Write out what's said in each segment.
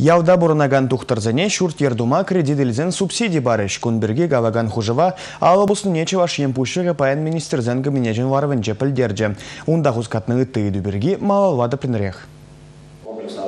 Яуда бұрынаган тұқтырзыне шүрт ердума кредиделзен субсидий барыш. Күнбірге галаган хужыва алабысын нече ваш емпушығы паян министрзен гімінежін варвынче пілдерже. Унда хускатны үтті едуберге малалвады принрех.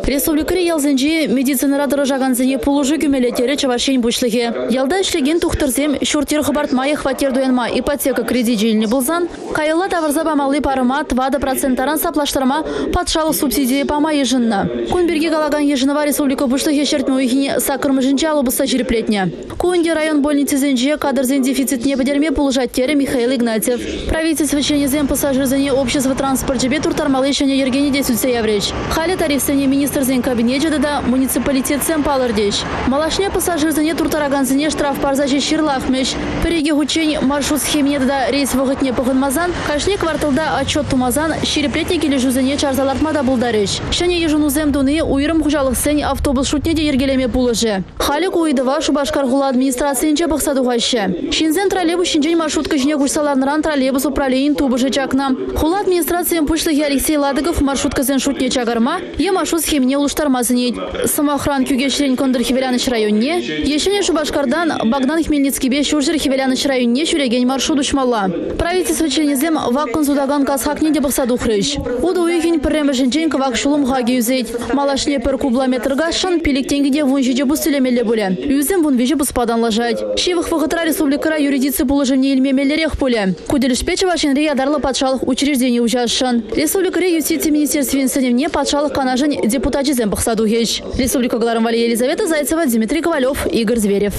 Республикари ялзенжи медицинара дырыжаганзыне пулужы күмелетері чавашень бушлығы. Ялда ішлеген тухтырзем шуртер хабартмайы хватер дуянма ипотека кредит желіне бұлзан, кайылла тавырза бамалы парыма 20 проценттаран саплаштырма патшалық субсидия пама ежінна. Күнберге галаган ежінова республика бушлығы шертме уйхіне сакырмы жінче алыбыса жереплетне. Куынде район больницезенже кадрзен дефицитне бедерме пулужаттері Михаил Игнатьев. Правительство ченезен пассажирзене общество транспорт жебе туртармалы ешене ергене десутсе явреч. Хали тарифсене министрзен кабинет муниципалитет сен палырдеш. Малашне пассажирзене туртараганзене штраф парзаче ширлахмеш. Переге хучень маршрут схемне да рейс вогытне похынмазан, кашне кварталда отчет тумазан, ширеплетне кележузене чарзалартмада булдареш. Шане ежунузем дуны уйрым хужалық сен автобус шутнеде ергелеме пулыжы. Халик уйдыва Шубашкар хула администрациянче бақсадуғашы. Шинзен троллейбус шинжен маршрутка жіне күрсаларныран троллейбус управлейін тубыжы чакна. Хула администрациян пушлығы Алексей Ладыгов маршруткасен шутне чагарма, е маршрут схемне улуштармазынет. Самохран кюгешлен кондыр Хивеляныш районне, ешене Шубашкардан Богдан Хмельницкий шуржер Хивеляныш районне шүреген маршрут учмалла. Правительство членезем ваккын судаган касхакне де бақсадухрыш. Уды уйхин пірремі жінчен квак шулым хаги юзет. Малашне пір кубламетрга шын пиліктенгіде вунжиде бұс тілемелі бұлі. Юзем вун вежі бұспадан лажать. Шивых вағытра республикара юридицы положение илмемелерех бұлі. Куделішпечі вашенре ядарлы учреждение ужашын. Республикаре юстиции министерствен сынемне патшалық канажын депутат бұқсаду еш. Республика Гларам Елизавета Зайцева, Дмитрий Ковалев, Игорь Зверев.